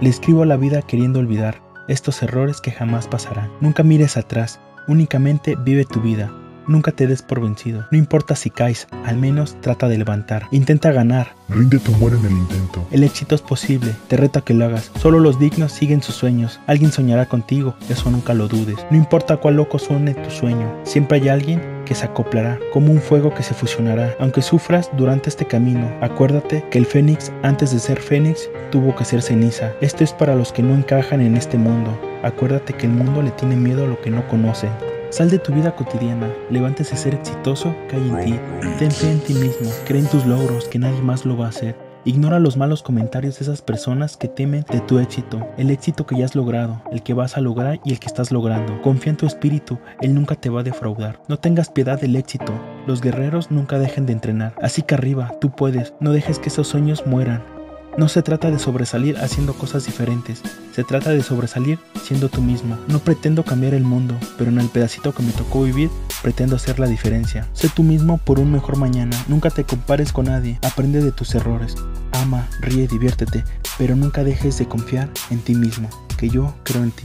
Le escribo a la vida queriendo olvidar estos errores que jamás pasarán. Nunca mires atrás, únicamente vive tu vida. Nunca te des por vencido. No importa si caes, al menos trata de levantar. Intenta ganar. Rinde tu amor en el intento. El éxito es posible. Te reto a que lo hagas. Solo los dignos siguen sus sueños. Alguien soñará contigo. Eso nunca lo dudes. No importa cuál loco suene tu sueño. Siempre hay alguien que se acoplará, como un fuego que se fusionará. Aunque sufras durante este camino, acuérdate que el fénix, antes de ser fénix, tuvo que ser ceniza. Esto es para los que no encajan en este mundo. Acuérdate que el mundo le tiene miedo a lo que no conoce. Sal de tu vida cotidiana, levántese a ser exitoso que hay en ti. Ten fe en ti mismo, cree en tus logros, que nadie más lo va a hacer. Ignora los malos comentarios de esas personas que temen de tu éxito, el éxito que ya has logrado, el que vas a lograr y el que estás logrando. Confía en tu espíritu, él nunca te va a defraudar. No tengas piedad del éxito, los guerreros nunca dejen de entrenar. Así que arriba, tú puedes, no dejes que esos sueños mueran. No se trata de sobresalir haciendo cosas diferentes, se trata de sobresalir siendo tú mismo. No pretendo cambiar el mundo, pero en el pedacito que me tocó vivir, pretendo hacer la diferencia. Sé tú mismo por un mejor mañana, nunca te compares con nadie, aprende de tus errores. Ama, ríe, diviértete, pero nunca dejes de confiar en ti mismo, que yo creo en ti.